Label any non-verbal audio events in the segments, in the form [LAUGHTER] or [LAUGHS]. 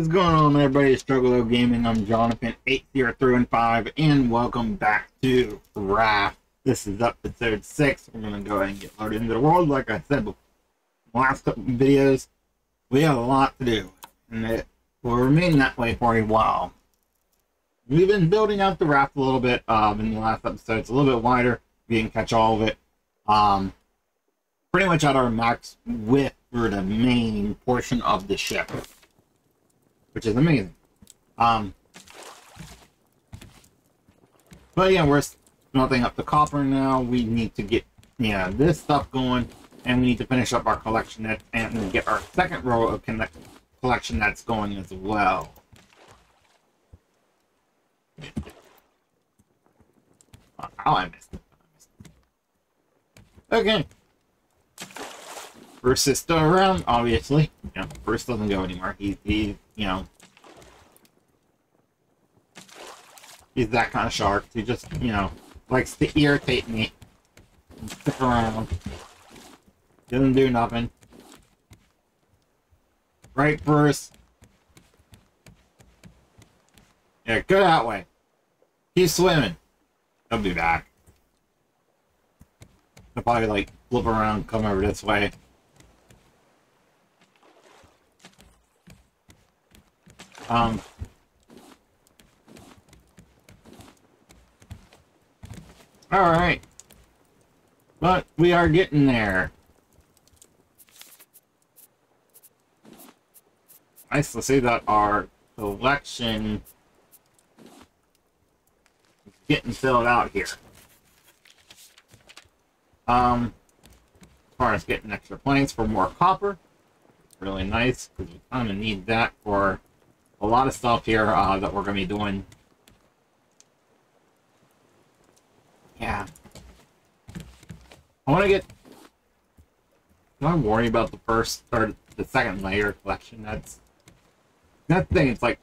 is going on, everybody? Juggalo Gaming. I'm Jonathan, 80315, and welcome back to Raft. This is episode 6. We're going to go ahead and get loaded into the world. Like I said before, last couple videos, we have a lot to do, and it will remain that way for a while. We've been building out the raft a little bit um, in the last episode. It's a little bit wider. We didn't catch all of it. Um, pretty much at our max width for the main portion of the ship which is amazing. Um, but yeah, we're smelting up the copper now. We need to get yeah this stuff going, and we need to finish up our collection net and get our second row of collection that's going as well. Oh, I missed it. Okay. First is still around, obviously. Know, Bruce doesn't go anymore. He, he, you know, he's that kind of shark. He just, you know, likes to irritate me. Stick around. Doesn't do nothing. Right, Bruce? Yeah, go that way. Keep swimming. He'll be back. He'll probably, like, flip around, come over this way. Um, all right, but we are getting there. Nice to see that our collection is getting filled out here. Um, as far as getting extra planks for more copper, really nice because we kind of need that for a lot of stuff here uh, that we're going to be doing. Yeah. I want to get... I'm not worried about the first or the second layer collection. That's... That thing, it's like...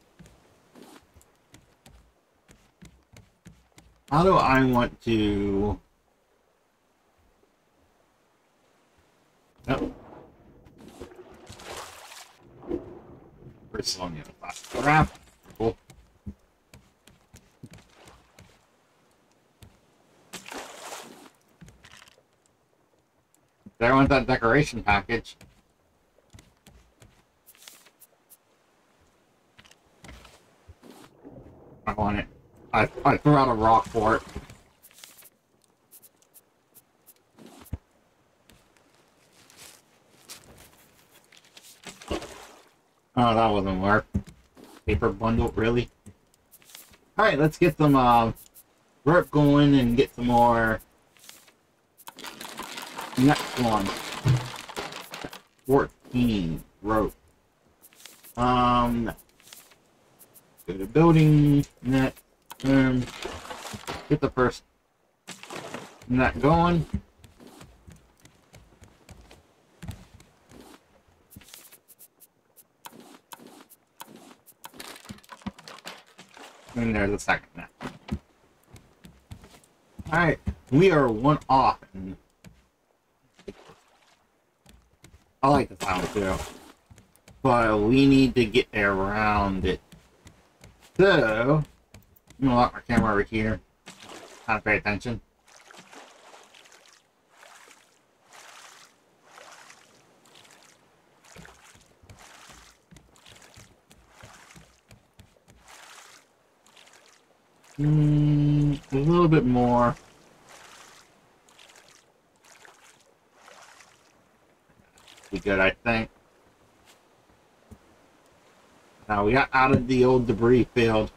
How do I want to... Pretty. Crap. Cool. There went that decoration package. I want it. I, I threw out a rock for it. Oh, that wasn't work. Paper bundle, really? Alright, let's get some uh, work going and get some more. Next one. 14 rope. Um, go to building, net, um, get the first net going. And there's a second now. Alright, we are one off. I like the sound too. But we need to get around it. So, I'm gonna lock my camera over here. Of pay attention. Mm, a little bit more. Be good, I think. Now we got out of the old debris field.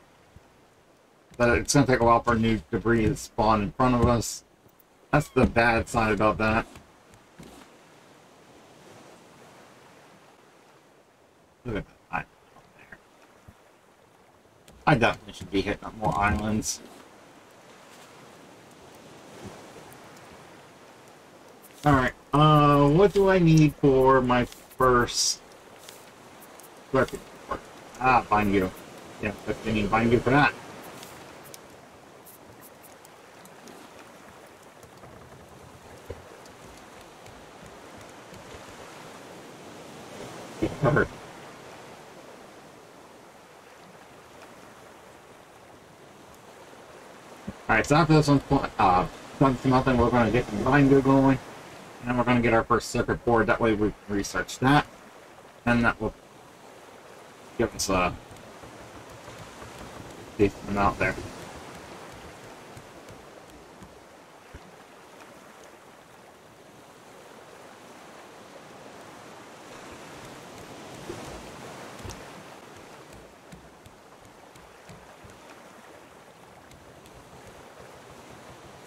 But it's to take a while for new debris to spawn in front of us. That's the bad side about that. Look at that. I definitely should be hitting up more islands. Alright, uh, what do I need for my first weapon? Ah, vine goo. Yeah, but I need vine goo for that. Hurt. Alright, so after this one's uh, done nothing, we're going to get the vine goo going. And then we're going to get our first circuit board. That way we can research that. And that will give us a decent amount there.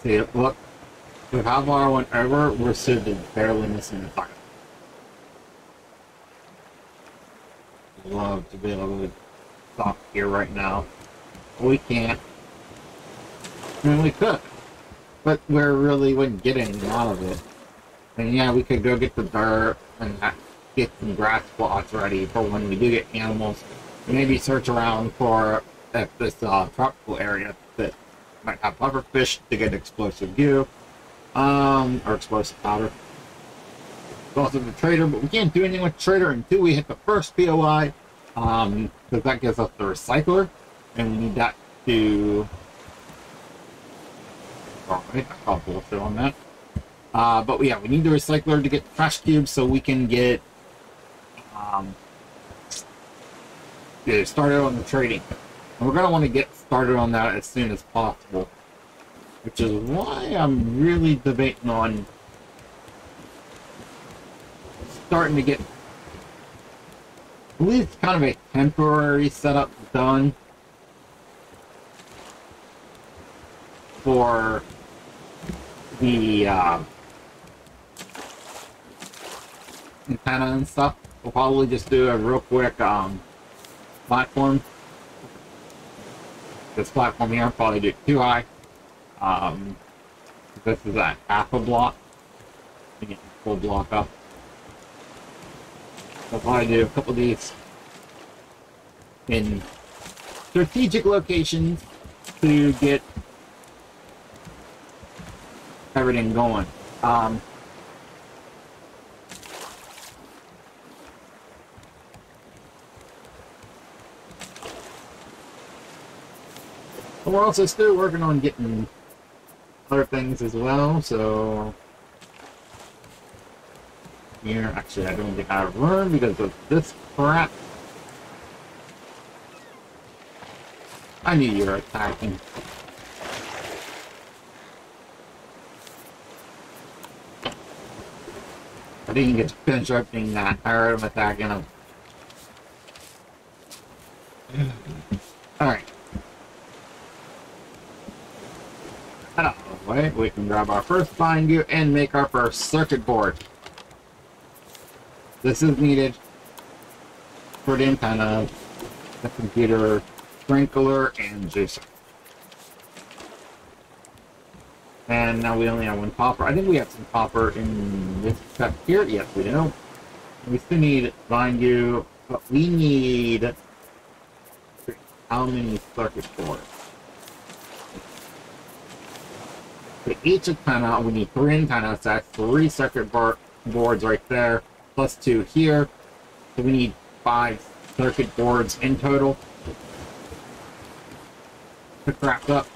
See, look, I went over, we're sitting barely missing the fire. Love to be able to stop here right now. We can't. I mean, we could, but we really wouldn't get anything out of it. And yeah, we could go get the dirt and get some grass plots ready for when we do get animals. Maybe search around for if this uh, tropical area that might have pufferfish to get explosive goo, um, or explosive powder. Also the trader, but we can't do anything with trader until we hit the first POI, um, because that gives us the recycler, and we need that to. Alright, I call bullshit on that. Uh, but yeah, we need the recycler to get the trash cubes so we can get um, get started on the trading. And we're going to want to get started on that as soon as possible. Which is why I'm really debating on starting to get at least kind of a temporary setup done for the uh, antenna and stuff. We'll probably just do a real quick um, platform this platform here, probably do too high. Um, this is at half a block. Full block up. I'll probably do a couple of these in strategic locations to get everything going. Um, But we're also still working on getting other things as well, so... Here, actually, I don't think I have room because of this crap. I knew you were attacking. I didn't get to finish opening that. I heard him attacking him. Alright. We can grab our first vine goo and make our first circuit board. This is needed for the antenna, the computer sprinkler, and juicer. And now we only have one copper. I think we have some copper in this cup here. Yes, we do. We still need vine goo, but we need how many circuit boards? For each antenna, we need three antennas. That's three circuit boards right there, plus two here. So we need five circuit boards in total to craft up.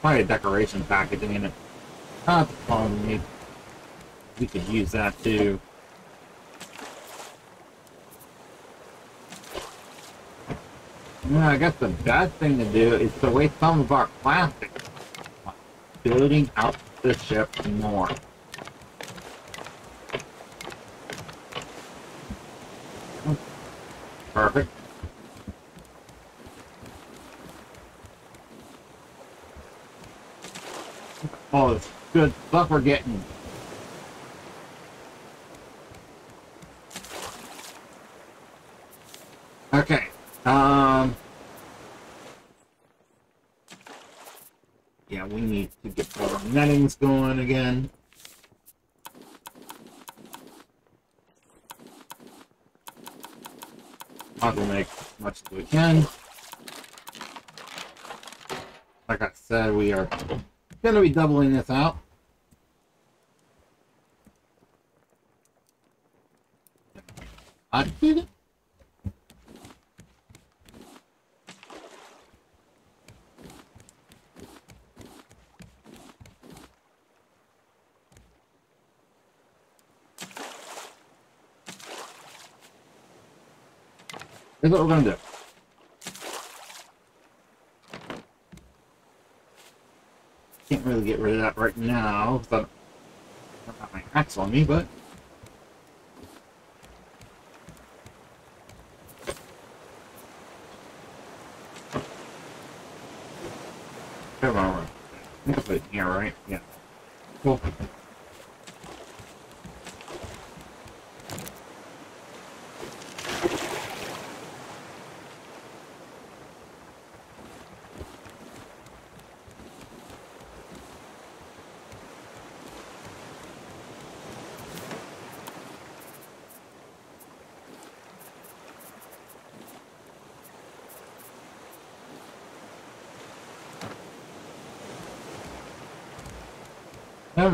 Probably a decoration packaging in it. Not the. We could use that too. I guess the best thing to do is to waste some of our plastic building out the ship more. Perfect. All this good stuff we're getting. Okay. Um. Yeah, we need to get our nettings going again. I'll make as much as we can. Like I said, we are going to be doubling this out. I did it. Here's what we're gonna do. Can't really get rid of that right now, because I don't have my axe on me, but Come on. Yeah, right? Yeah. Cool.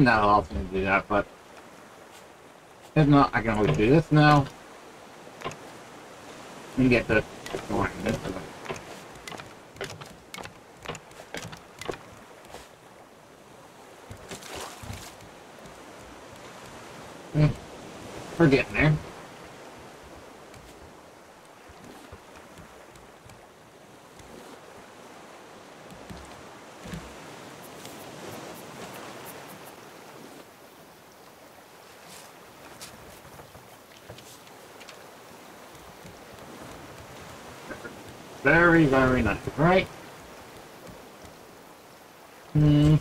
Not often to do that, but if not, I can always do this now. And get the going this way. Hmm. We're getting there. Very, very nice, right? Hmm.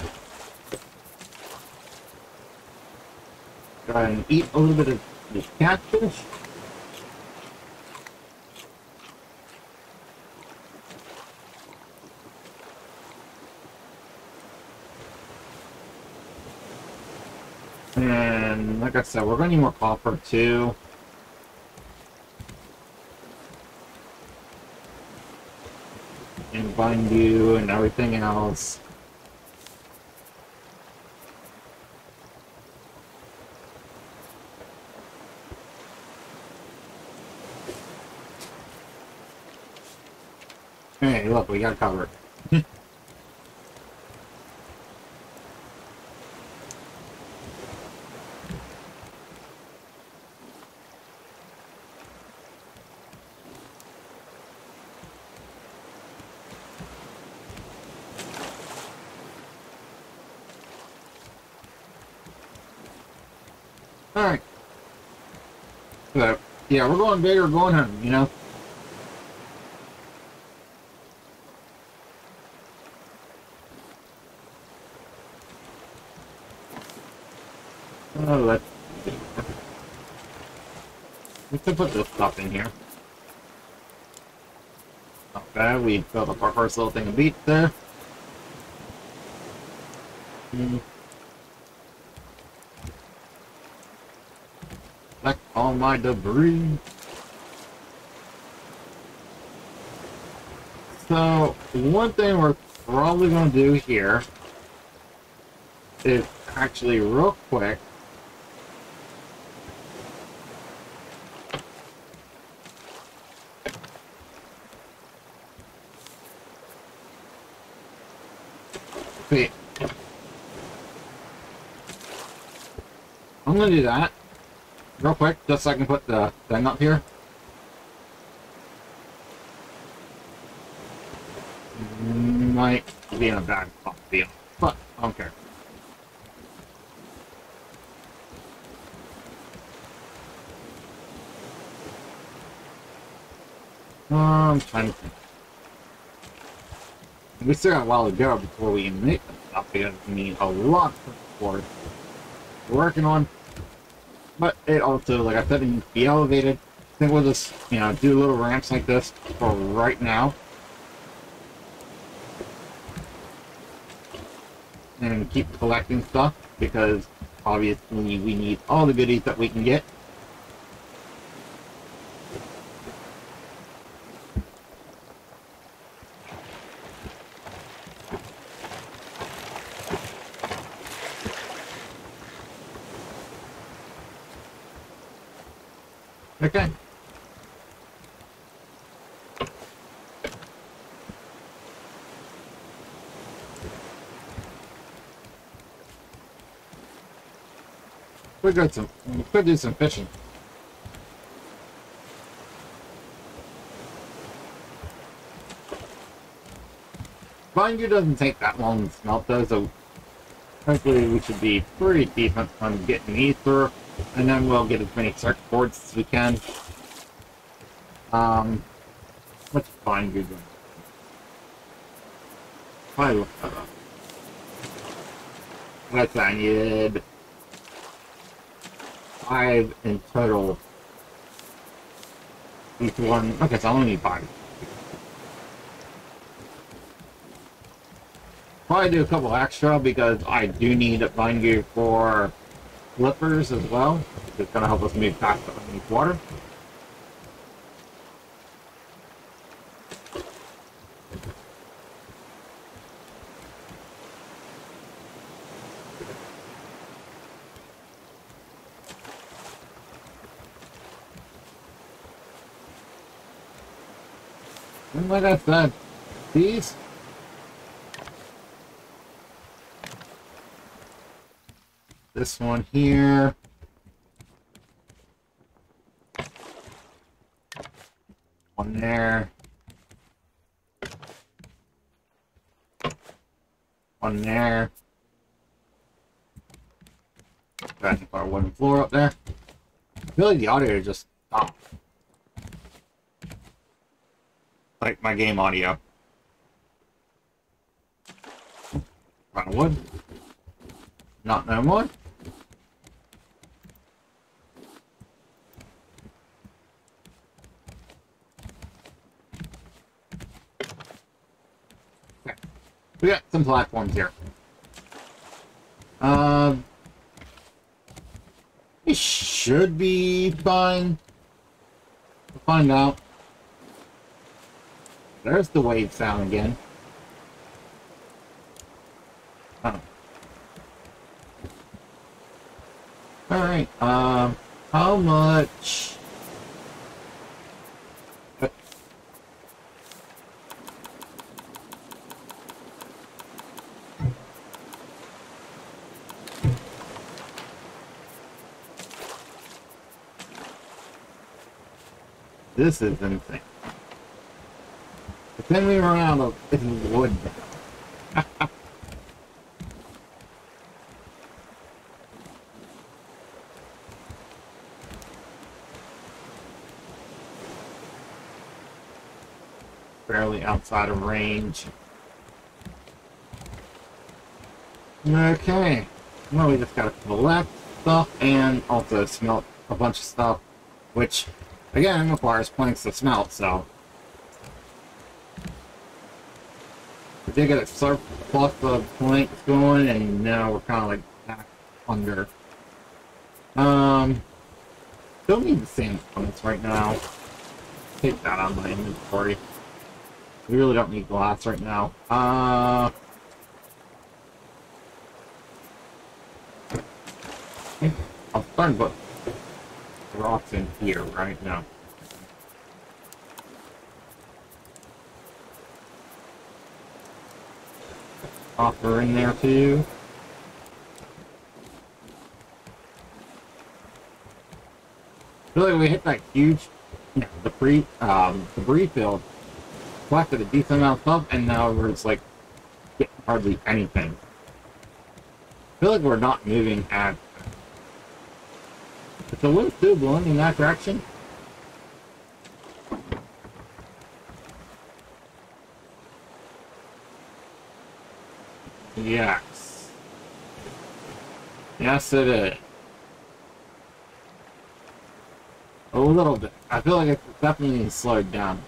Ahead and eat a little bit of this catfish. And like I said, we're going to need more copper too. Vine goo and everything else. Hey, look, we got covered. [LAUGHS] Alright. So, yeah, we're going big or going home, you know? Oh, let's. We could put this stuff in here. Not bad. We filled up our first little thing of beets there. Hmm. Collect all my debris. So, one thing we're probably going to do here is actually real quick. I'm gonna do that real quick, just so I can put the thing up here. Might be in a bad deal, but I don't care. Um, I'm trying to think. We still got a while to go before we make them stuff we need a lot of for working on. But it also, like I said, it needs to be elevated. I think we'll just, you know, do little ramps like this for right now. And keep collecting stuff because obviously we need all the goodies that we can get. Okay. We got some, we could do some fishing. Mind you, doesn't take that long to smelt those, so hopefully we should be pretty decent on getting ether and then we'll get as many circuit boards as we can. Um, what's binder doing? Probably look that up. That's I needed five in total. Each one, okay, so I only need five. Probably do a couple extra because I do need a binder for flippers as well. It's gonna help us move faster underneath water. And like I said, these this one here. One there. One there. Got our wooden floor up there. I feel like the audio just stopped. Like my game audio. Run wood. Not no more. We got some platforms here. Um, it should be fine. We'll find out. There's the wave sound again. Alright, um, how much... This is insane. But then we run out of wood. [LAUGHS] Barely outside of range. Okay. Well, we just gotta collect stuff and also smelt a bunch of stuff, which, again, requires planks to smelt, so We did get a surplus of planks going, and now we're kind of like back under. Um, still need the sand planks right now. Take that out of my inventory. We really don't need glass right now. Uh, I'll start to rocks in here right now. Copper in there too. Like we hit that huge you know, debris, um, debris field, collected a decent amount of stuff, and now we're just like hardly anything. I feel like we're not moving at. The wind still blowing in that direction? Yes. Yes, it is. A little bit. I feel like it's definitely slowed down.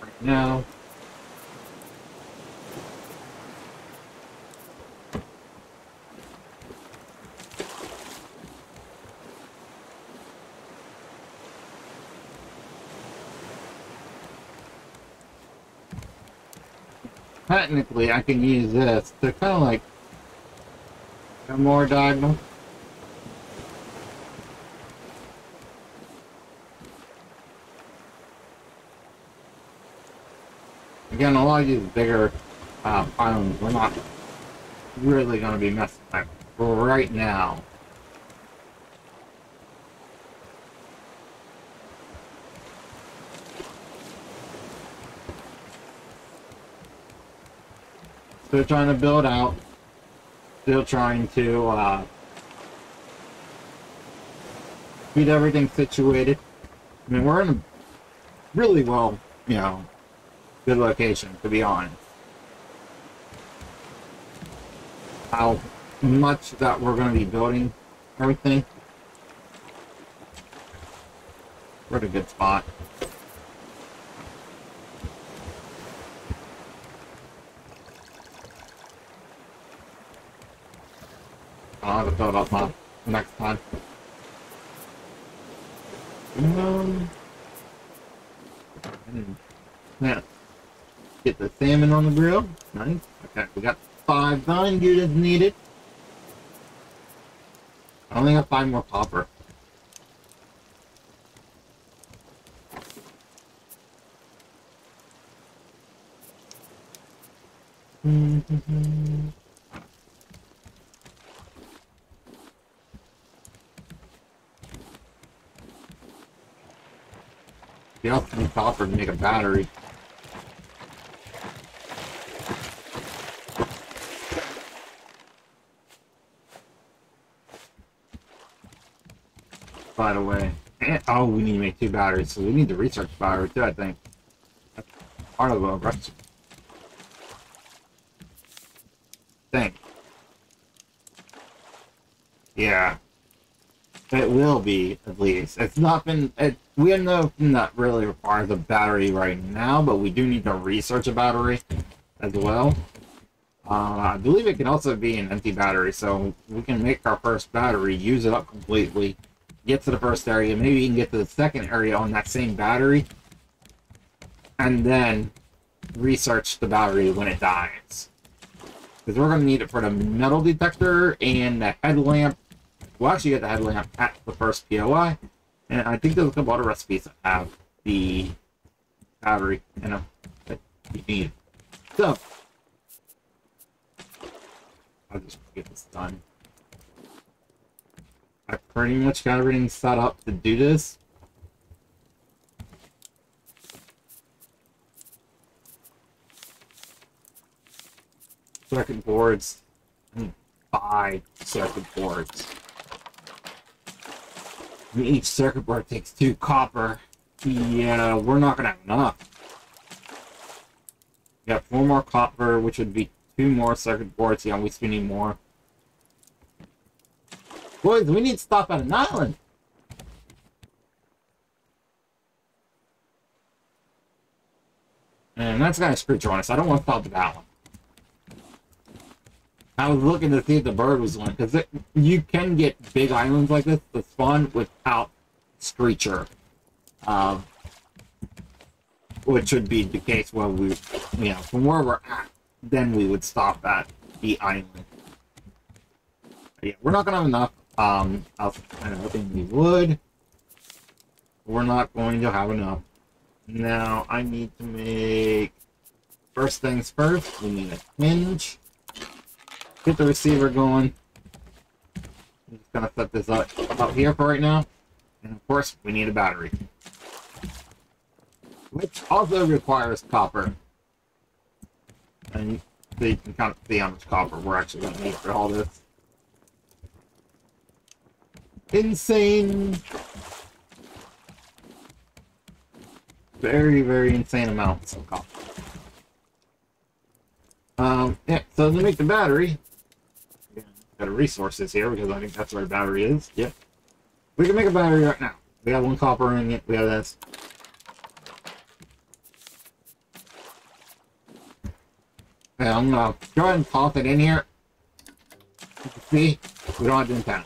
Right now. Technically I can use this They're kind of like a more diagonal. Again, a lot of these bigger uh, islands, we're not really going to be messing with right now. Still trying to build out. Still trying to uh, get everything situated. I mean, we're in a really well, you know, good location, to be honest. How much that we're going to be building everything. We're at a good spot. I'll have to build up my next time. Um, yeah. Get the salmon on the grill. Nice. Okay, we got five vine units needed. I only have five more copper. You also need copper to make a battery. By the way. And, [CLEARS THROAT] oh, we need to make two batteries, so we need the research battery too, I think. That's part of the rest. Thing. Yeah. It will be, at least. It's not been... It, we nothing that really requires a battery right now, but we do need to research a battery as well. Uh, I believe it can also be an empty battery, so we can make our first battery, use it up completely, get to the first area, maybe can get to the second area on that same battery, and then research the battery when it dies. Because we're going to need it for the metal detector and the headlamp We'll actually get the headlamp at the first POI. And I think there's a couple other recipes that have the battery, you know, that you need. So, I'll just get this done. I pretty much got everything set up to do this. Circuit boards. Hmm. Buy circuit boards. Each circuit board takes two copper. Yeah, we're not gonna have enough. We got four more copper, which would be two more circuit boards. Yeah, we still need more. Boys, we need to stop at an island. And that's gonna screw us. I don't want to stop at that one. I was looking to see if the bird was one, because you can get big islands like this to spawn without Screecher. Um, which would be the case where we, you know, from where we're at, then we would stop at the island. But yeah, we're not going to have enough. Um, I was kind of hoping we would. We're not going to have enough. Now, I need to make... First things first, we need a hinge. Get the receiver going. I'm just gonna set this up out here for right now. And of course, we need a battery. Which also requires copper. And so you can kind of see how much copper we're actually gonna need for all this. Insane! Very, very insane amounts of copper. Um, yeah, so to make the battery, A resources here because I think that's where the battery is. Yep. We can make a battery right now. We have one copper in it. We have this. I'm gonna go ahead and pop it in here. see, we don't have the antenna.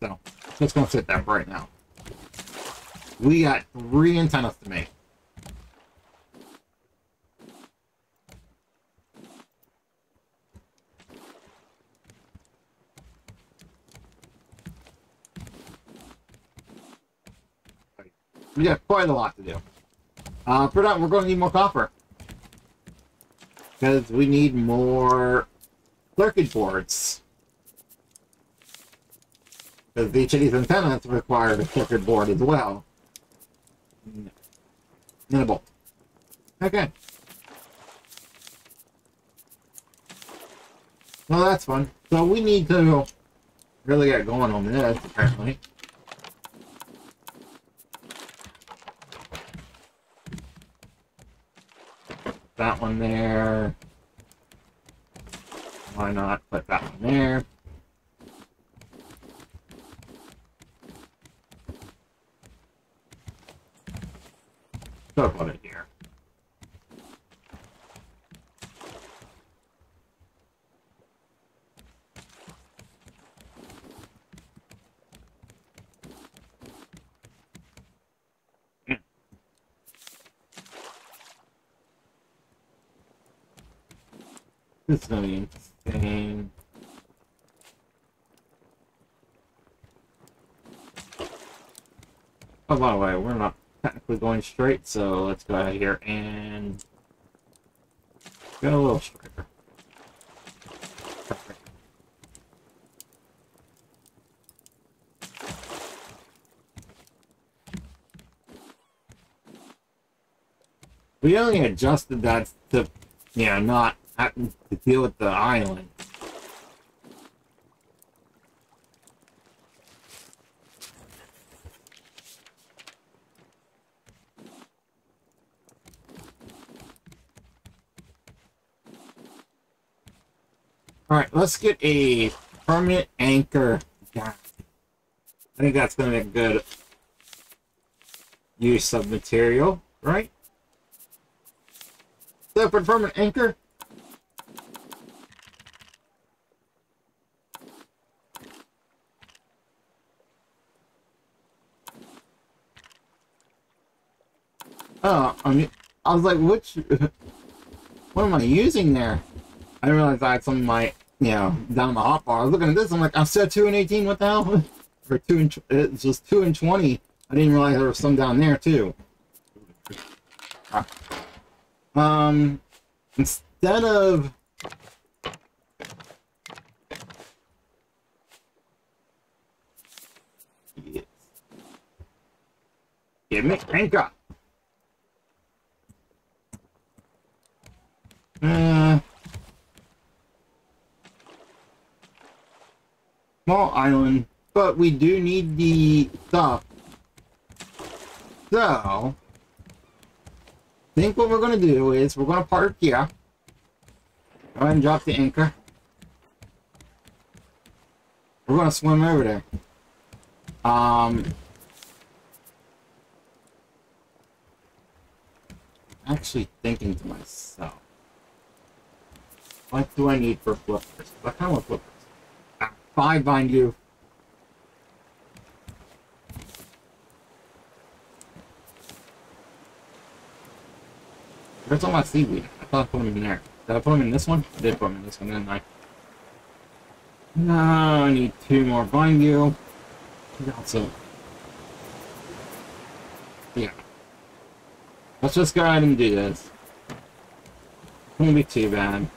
So, just gonna sit there right now. We got three antennas to make. We got quite a lot to do. Uh, for that, we're going to need more copper. Because we need more circuit boards. Because each of these antennas require a circuit board as well. Minimal. Okay. Well, that's fun. So we need to really get going on this, apparently. That one there. Why not put that one there? So put it here. This is gonna be insane. Oh, by the way, we're not technically going straight, so let's go out here and go a little straighter. We only adjusted that to, you know, not to deal with the island. Alright, let's get a permanent anchor. I think that's going to be a good use of material, right? So for permanent anchor, Oh, I mean, I was like, which, [LAUGHS] what am I using there? I didn't realize I had some of my, you know, down the hot bar. I was looking at this, I'm like, I'm still 2 and 18, what the hell? [LAUGHS] For 2 and, it's just 2 and 20. I didn't realize there was some down there, too. Um, instead of... Yes. Give me anchor. Uh, small island, but we do need the stuff. So, I think what we're going to do is we're going to park here. Go ahead and drop the anchor. We're going to swim over there. Um, actually thinking to myself. What do I need for flippers? What kind of flippers? Five, mind you. Where's all my seaweed? I thought I put them in there. Did I put them in this one? I did put them in this one, didn't I? No, I need two more vine goo. Also, yeah. Let's just go ahead and do this. Won't be too bad.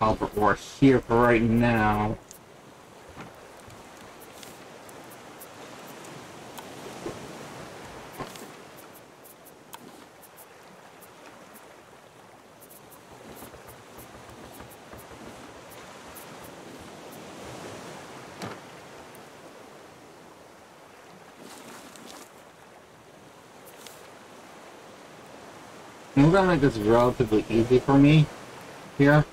The copper here for right now. I'm gonna make this relatively easy for me here.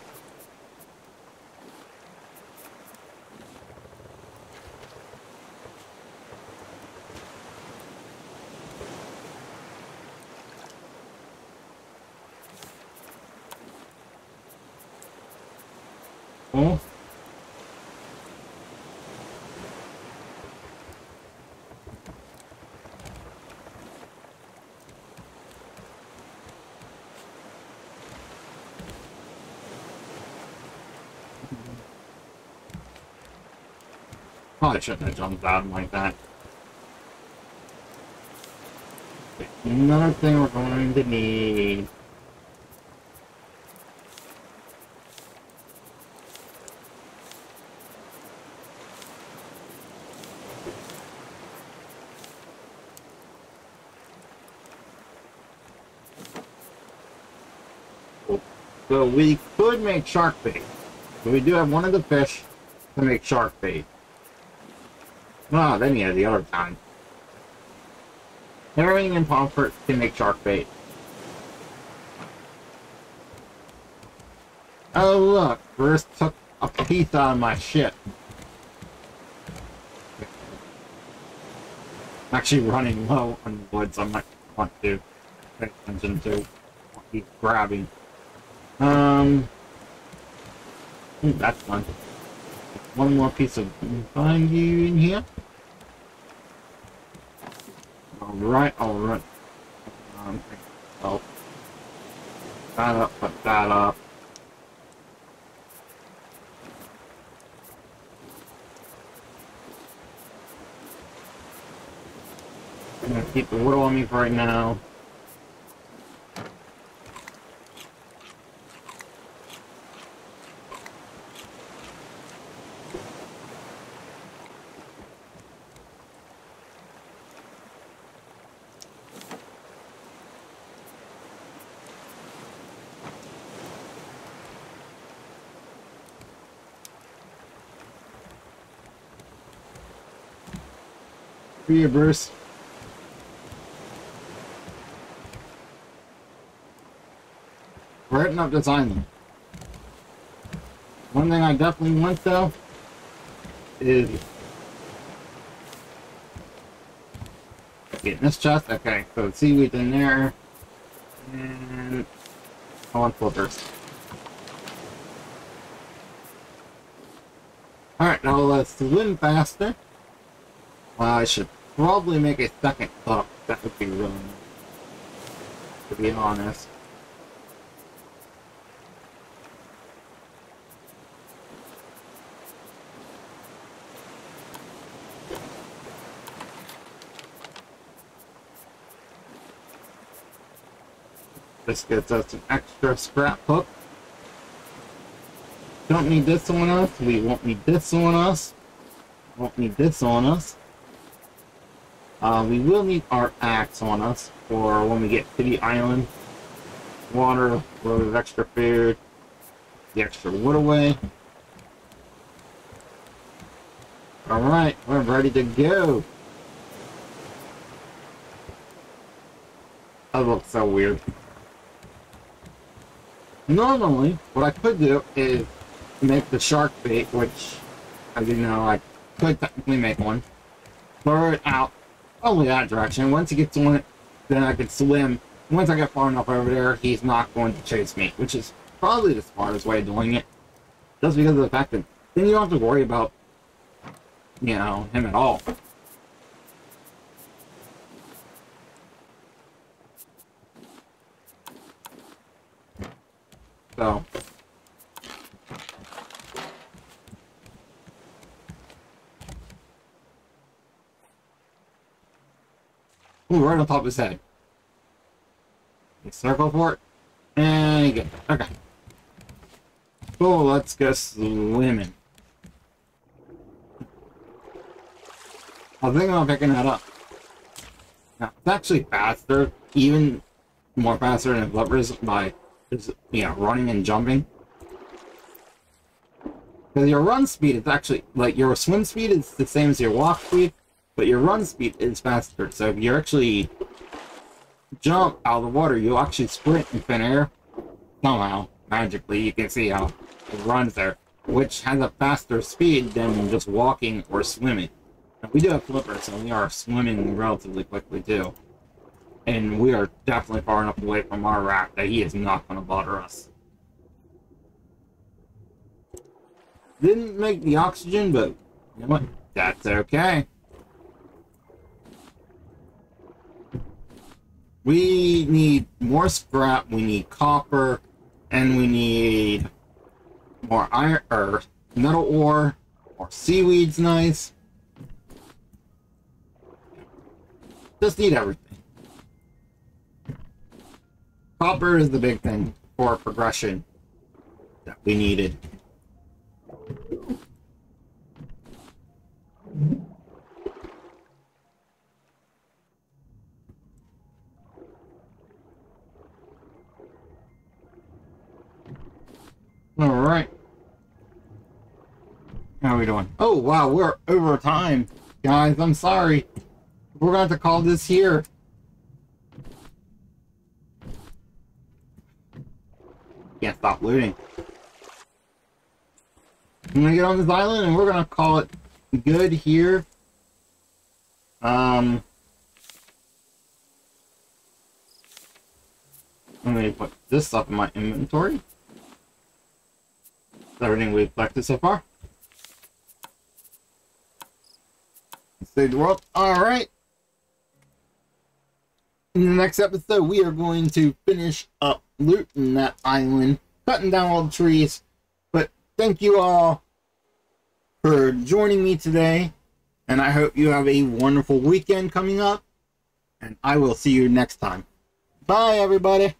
Oh. Probably shouldn't have jumped out like that. Another thing we're going to need. So we could make shark bait. So we do have one of the fish to make shark bait. Ah, then you have the other time. Herring and pomfret can make shark bait. Oh look, Bruce took a piece out of my ship. I'm actually running low on wood, so I might want to pay attention to what he's grabbing. Um, ooh, that's fun. One more piece of find you in here. Alright, alright. Um, oh. That up, put that up. I'm gonna keep the wood on me for right now. See you, Bruce. Brighten up this island. One thing I definitely want, though, is getting this chest. Okay, so seaweed in there. And I want flippers. Alright, now let's swim faster. Well, I should probably make a second hook. That would be really nice, to be honest. This gets us an extra scrap hook. Don't need this on us. We won't need this on us. Won't need this on us. Uh, we will need our axe on us for when we get to the island. Water, a little bit of extra food, the extra wood away. Alright, we're ready to go. That looks so weird. Normally, what I could do is make the shark bait, which, as you know, I could technically make one. Throw it out only that direction. Once he gets on it, then I can swim. Once I get far enough over there, he's not going to chase me, which is probably the smartest way of doing it. Just because of the fact that then you don't have to worry about, you know, him at all. So, Ooh, right on top of his head. Circle for it. And you get Okay. Cool, let's go swimming. I think I'm picking that up. Now, it's actually faster, even more faster than flippers by just, you know, running and jumping. Because your run speed is actually, like, your swim speed is the same as your walk speed, but your run speed is faster. So if you actually jump out of the water, you'll actually sprint in thin air. Somehow, magically, you can see how it runs there, which has a faster speed than just walking or swimming. Now, we do have flippers, so we are swimming relatively quickly too. And we are definitely far enough away from our raft that he is not going to bother us. Didn't make the oxygen, but you know what? That's okay. We need more scrap, we need copper, and we need more iron, or metal ore, more seaweed's nice. Just need everything. Copper is the big thing for progression that we needed. Doing? Oh, wow, we're over time. Guys, I'm sorry. We're going to to call this here. Can't stop looting. I'm going to get on this island and we're going to call it good here. Um... I'm going to put this up in my inventory. Is everything we've collected so far. Save the world. Alright. In the next episode, we are going to finish up looting that island, cutting down all the trees. But thank you all for joining me today. And I hope you have a wonderful weekend coming up. And I will see you next time. Bye, everybody.